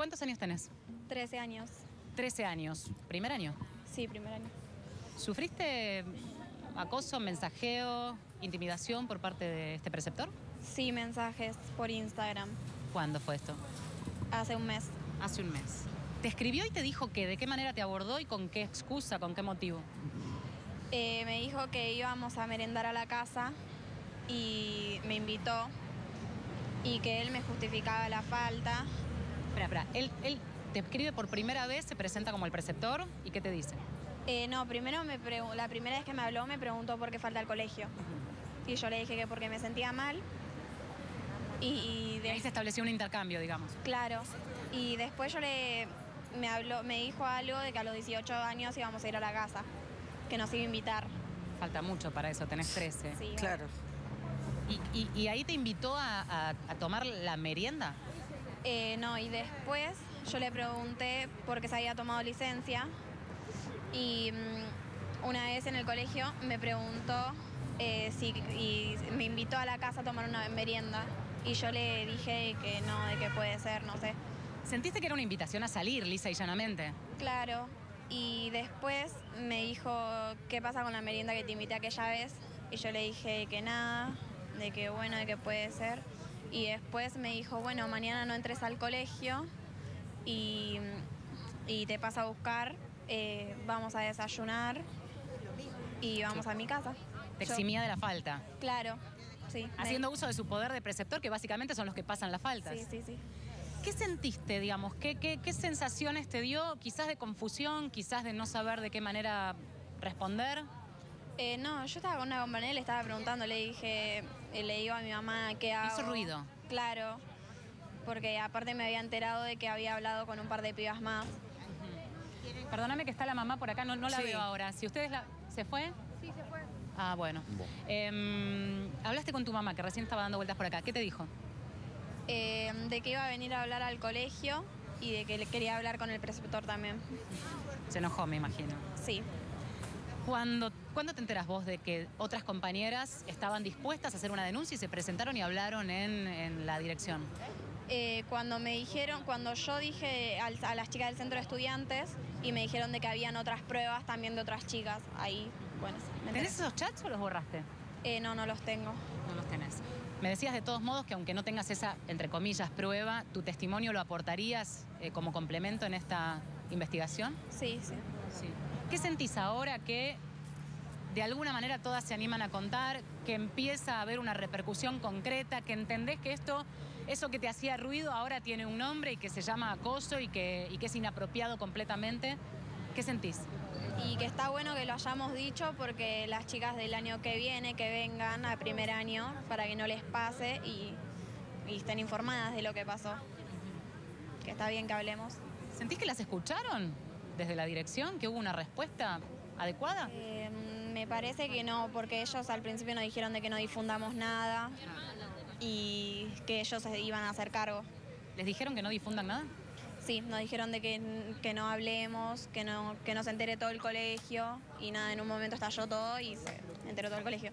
¿Cuántos años tenés? 13 años. 13 años. ¿Primer año? Sí, primer año. ¿Sufriste acoso, mensajeo, intimidación por parte de este preceptor? Sí, mensajes por Instagram. ¿Cuándo fue esto? Hace un mes. Hace un mes. ¿Te escribió y te dijo qué? ¿De qué manera te abordó y con qué excusa, con qué motivo? Eh, me dijo que íbamos a merendar a la casa y me invitó y que él me justificaba la falta. Espera, espera. Él, él te escribe por primera vez, se presenta como el preceptor y ¿qué te dice? Eh, no, primero me la primera vez que me habló me preguntó por qué falta al colegio. Y yo le dije que porque me sentía mal. Y, y Y de- ahí se estableció un intercambio, digamos. claro. Y después yo le me habló, me dijo algo de que a los 18 años íbamos a ir a la casa, que nos iba a invitar. Falta mucho para eso, tenés 13. Sí, Claro. ¿Y, y- y ahí te invitó a, a- a tomar la merienda? Eh, no, y después yo le pregunté por qué se había tomado licencia y mm, una vez en el colegio me preguntó eh, si y me invitó a la casa a tomar una merienda y yo le dije que no, de que puede ser, no sé. ¿Sentiste que era una invitación a salir, lisa y llanamente? Claro, y después me dijo qué pasa con la merienda que te invité aquella vez y yo le dije que nada, de que bueno, de que puede ser. Y después me dijo, bueno, mañana no entres al colegio y, y te pasa a buscar, eh, vamos a desayunar y vamos a mi casa. Te eximía de la falta. claro, sí. me- Haciendo uso de su poder de preceptor, que básicamente son los que pasan las faltas. Sí, sí, sí. ¿Qué sentiste, digamos? ¿Qué, qué, qué sensaciones te dio? Quizás de confusión, quizás de no saber de qué manera responder. Eh, no, yo estaba con una compañera le estaba preguntando, le dije, eh, le digo a mi mamá qué hago. Hizo ruido. Claro, porque aparte me había enterado de que había hablado con un par de pibas más. Perdóname que está la mamá por acá, no, no la Sí. veo ahora. Si ustedes la... ¿Se fue? Sí, se fue. Ah, bueno. Em, hablaste con tu mamá, que recién estaba dando vueltas por acá. ¿Qué te dijo? Eh, de que iba a venir a hablar al colegio y de que le quería hablar con el preceptor también. Se enojó, me imagino. Sí. ¿Cuándo, ¿Cuándo te enteras vos de que otras compañeras estaban dispuestas a hacer una denuncia y se presentaron y hablaron en, en la dirección? Eh, cuando me dijeron, cuando yo dije a las chicas del centro de estudiantes y me dijeron de que habían otras pruebas también de otras chicas, ahí, bueno, me. ¿Tenés esos chats o los borraste? Eh, no, no los tengo. No los tenés. Me decías de todos modos que aunque no tengas esa, entre comillas, prueba, ¿tu testimonio lo aportarías eh, como complemento en esta investigación? Sí, sí. Sí. ¿Qué sentís ahora que de alguna manera todas se animan a contar, que empieza a haber una repercusión concreta, que entendés que esto, eso que te hacía ruido ahora tiene un nombre y que se llama acoso y que, y que es inapropiado completamente? ¿Qué sentís? Y que está bueno que lo hayamos dicho porque las chicas del año que viene, que vengan a primer año, para que no les pase y, y estén informadas de lo que pasó. Que está bien que hablemos. ¿Sentís que las escucharon desde la dirección? ¿Que hubo una respuesta adecuada? Eh, me parece que no, porque ellos al principio nos dijeron de que no difundamos nada y que ellos se iban a hacer cargo. ¿Les dijeron que no difundan nada? Sí, nos dijeron de que, que no hablemos, que no, que no se entere todo el colegio y nada, en un momento estalló todo y se enteró todo el colegio.